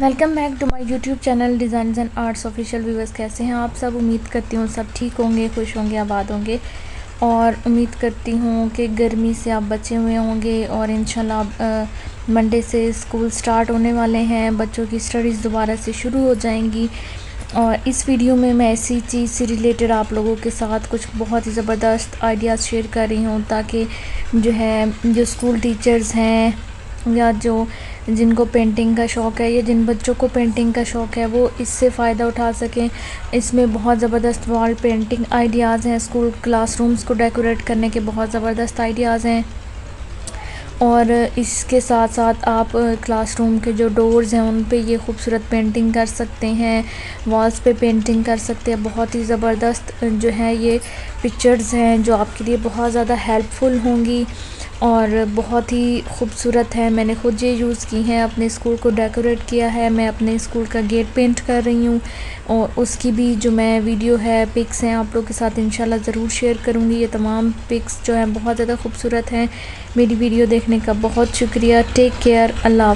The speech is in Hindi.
Welcome back to my YouTube channel design and arts official viewers, कैसे हैं आप सब? उम्मीद करती हूँ सब ठीक होंगे, खुश होंगे, आबाद होंगे। और उम्मीद करती हूँ कि गर्मी से आप बचे हुए होंगे और इंशाल्लाह मंडे से स्कूल स्टार्ट होने वाले हैं, बच्चों की स्टडीज़ दोबारा से शुरू हो जाएँगी। और इस वीडियो में मैं ऐसी चीज़ से रिलेटेड आप लोगों के साथ कुछ बहुत ही ज़बरदस्त आइडियाज़ शेयर कर रही हूँ, ताकि जो है, जो स्कूल टीचर्स हैं या जो जिनको पेंटिंग का शौक़ है या जिन बच्चों को पेंटिंग का शौक़ है, वो इससे फ़ायदा उठा सकें। इसमें बहुत ज़बरदस्त वॉल पेंटिंग आइडियाज़ हैं। स्कूल क्लासरूम्स को डेकोरेट करने के बहुत ज़बरदस्त आइडियाज़ हैं। और इसके साथ साथ आप क्लासरूम के जो डोर्स हैं, उन पे ये खूबसूरत पेंटिंग कर सकते हैं। वॉल्स पे पेंटिंग कर सकते हैं। बहुत ही ज़बरदस्त जो है ये पिक्चर्स हैं, जो आपके लिए बहुत ज़्यादा हेल्पफुल होंगी। और बहुत ही खूबसूरत है। मैंने ख़ुद ये यूज़ की हैं। अपने स्कूल को डेकोरेट किया है। मैं अपने स्कूल का गेट पेंट कर रही हूँ और उसकी भी जो मैं वीडियो है, पिक्स हैं, आप लोग के साथ इंशाल्लाह ज़रूर शेयर करूँगी। ये तमाम पिक्स जो हैं, बहुत ज़्यादा खूबसूरत हैं। मेरी वीडियो देखने का बहुत शुक्रिया। Take care. अल्लाह